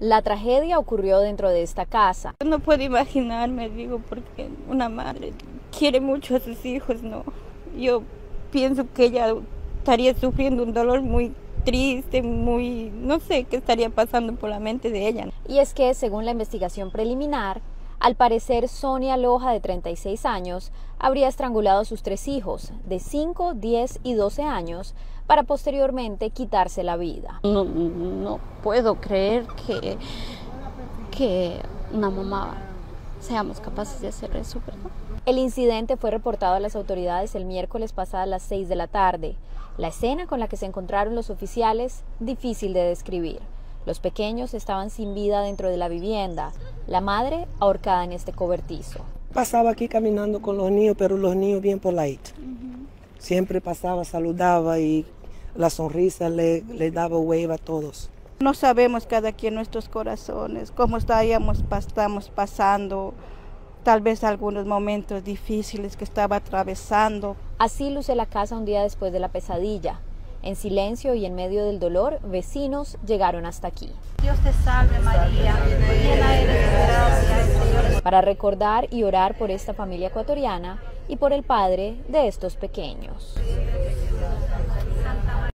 La tragedia ocurrió dentro de esta casa. No puedo imaginarme, digo, porque una madre quiere mucho a sus hijos, ¿no? Yo pienso que ella estaría sufriendo un dolor muy triste, muy, no sé qué estaría pasando por la mente de ella. Y es que, según la investigación preliminar, al parecer Sonia Loja, de 36 años, habría estrangulado a sus tres hijos, de 5, 10 y 12 años, para posteriormente quitarse la vida. No, no puedo creer que, que una mamá seamos capaces de hacer eso, ¿verdad? El incidente fue reportado a las autoridades el miércoles pasado a las 6 de la tarde. La escena con la que se encontraron los oficiales, difícil de describir. Los pequeños estaban sin vida dentro de la vivienda, la madre ahorcada en este cobertizo. Pasaba aquí caminando con los niños, pero los niños bien polite. Siempre pasaba, saludaba y la sonrisa le, le daba wave a todos. No sabemos cada quien nuestros corazones, cómo estaríamos, estamos pasando, tal vez algunos momentos difíciles que estaba atravesando. Así luce la casa un día después de la pesadilla. En silencio y en medio del dolor, vecinos llegaron hasta aquí. Dios te salve María, llena eres de gracia, Para recordar y orar por esta familia ecuatoriana y por el padre de estos pequeños.